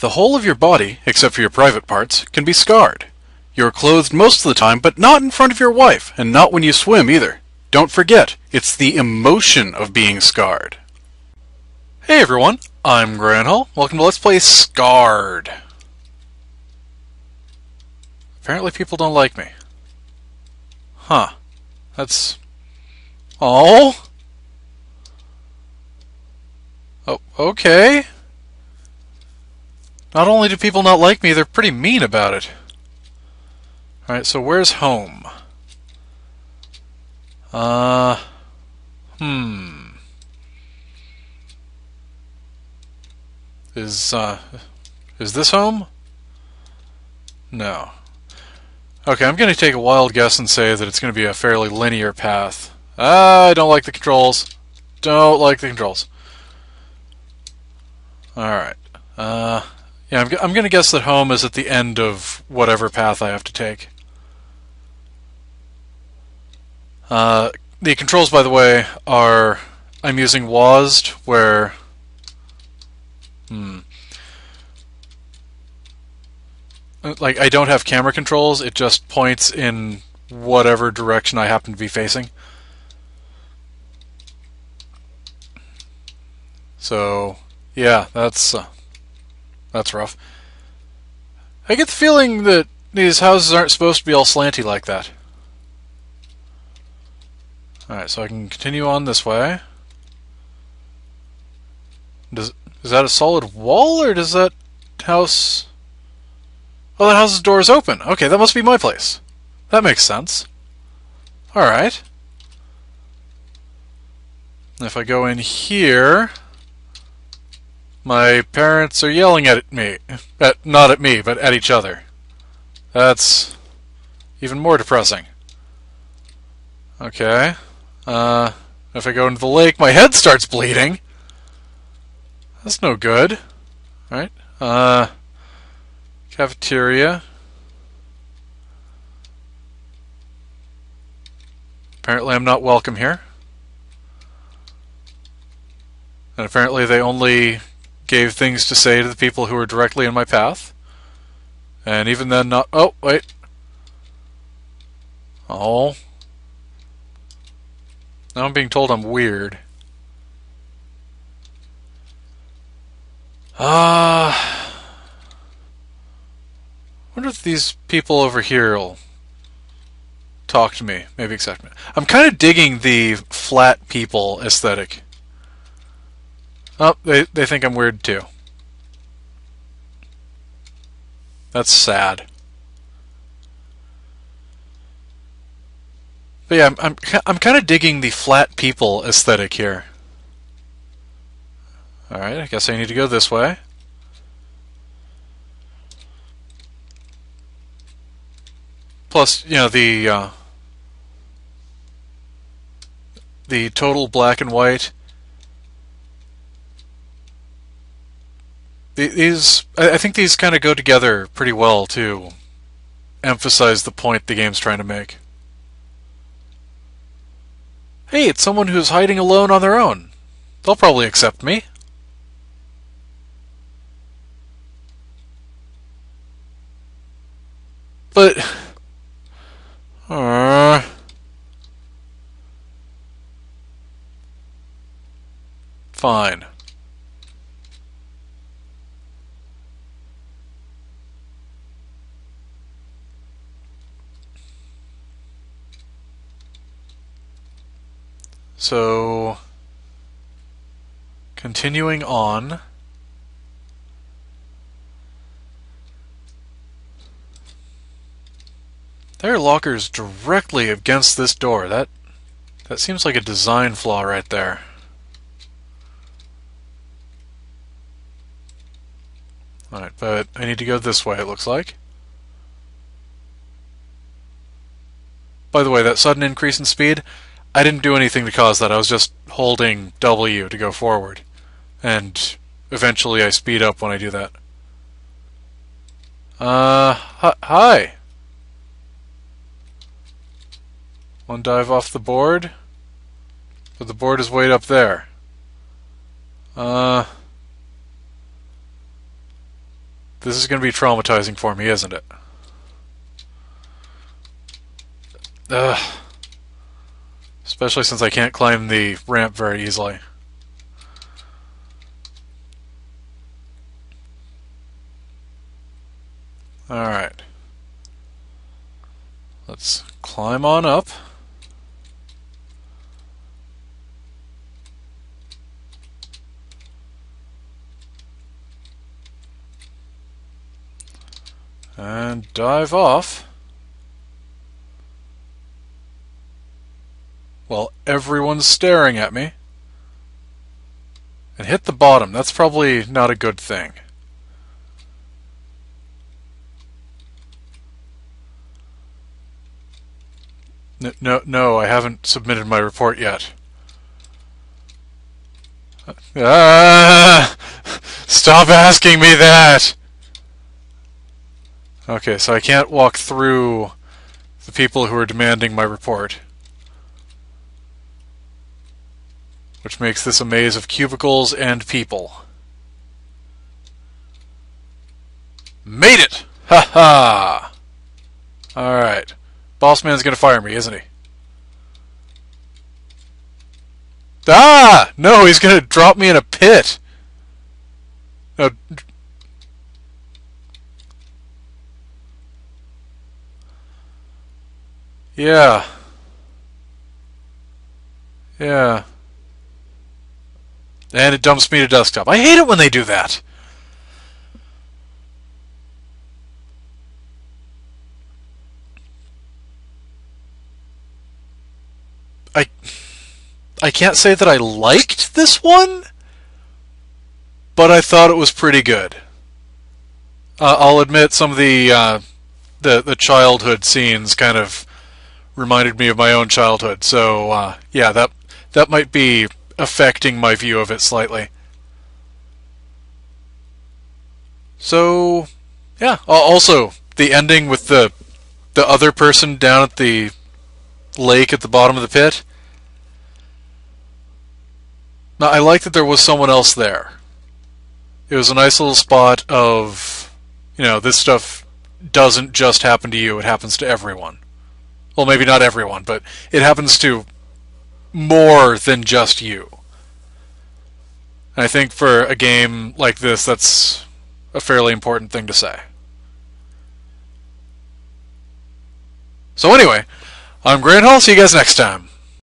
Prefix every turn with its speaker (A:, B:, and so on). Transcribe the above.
A: The whole of your body, except for your private parts, can be scarred. You're clothed most of the time, but not in front of your wife, and not when you swim either. Don't forget, it's the emotion of being scarred. Hey everyone, I'm Greonhal. Welcome to Let's Play Scarred. Apparently people don't like me. Huh. That's... Oh? Oh, okay. Not only do people not like me, they're pretty mean about it. Alright, so where's home? Uh... Hmm... Is, uh... Is this home? No. Okay, I'm going to take a wild guess and say that it's going to be a fairly linear path. Ah, I don't like the controls. Don't like the controls. Alright. Uh, yeah, I'm, I'm going to guess that home is at the end of whatever path I have to take. Uh, the controls, by the way, are... I'm using WASD, where... Hmm. Uh, like I don't have camera controls, it just points in whatever direction I happen to be facing. So, yeah, that's uh, that's rough. I get the feeling that these houses aren't supposed to be all slanty like that. Alright, so I can continue on this way. Does is that a solid wall or does that house Oh, that house's door is open. Okay, that must be my place. That makes sense. Alright. If I go in here, my parents are yelling at me. At, not at me, but at each other. That's even more depressing. Okay. Uh, if I go into the lake, my head starts bleeding. That's no good. Right? Uh, Cafeteria. Apparently I'm not welcome here. And apparently they only gave things to say to the people who were directly in my path. And even then not... Oh, wait. Oh. Now I'm being told I'm weird. Ah... Uh, wonder if these people over here will talk to me, maybe accept me. I'm kind of digging the flat people aesthetic. Oh, they, they think I'm weird too. That's sad. But yeah, I'm I'm, I'm kind of digging the flat people aesthetic here. All right, I guess I need to go this way. Plus, you know, the uh, the total black and white. These, I think these kind of go together pretty well to emphasize the point the game's trying to make. Hey, it's someone who's hiding alone on their own. They'll probably accept me. But uh, fine. So, continuing on. There are lockers directly against this door. That that seems like a design flaw right there. Alright, but I need to go this way, it looks like. By the way, that sudden increase in speed, I didn't do anything to cause that. I was just holding W to go forward. And eventually I speed up when I do that. Uh, hi. One dive off the board. But the board is way up there. Uh... This is going to be traumatizing for me, isn't it? Ugh. Especially since I can't climb the ramp very easily. Alright. Let's climb on up. And dive off. Everyone's staring at me. And hit the bottom. That's probably not a good thing. No, no, no, I haven't submitted my report yet. Ah! Stop asking me that! Okay, so I can't walk through the people who are demanding my report. Which makes this a maze of cubicles and people. Made it! Ha ha! Alright. Boss man's gonna fire me, isn't he? Ah! No, he's gonna drop me in a pit. No. Yeah. Yeah. And it dumps me to desktop. I hate it when they do that. I I can't say that I liked this one, but I thought it was pretty good. Uh, I'll admit some of the uh, the the childhood scenes kind of reminded me of my own childhood. So uh, yeah, that that might be affecting my view of it slightly. So yeah. Also, the ending with the the other person down at the lake at the bottom of the pit. Now, I like that there was someone else there. It was a nice little spot of, you know, this stuff doesn't just happen to you, it happens to everyone. Well, maybe not everyone, but it happens to more than just you. I think for a game like this, that's a fairly important thing to say. So anyway, I'm Greonhal. See you guys next time.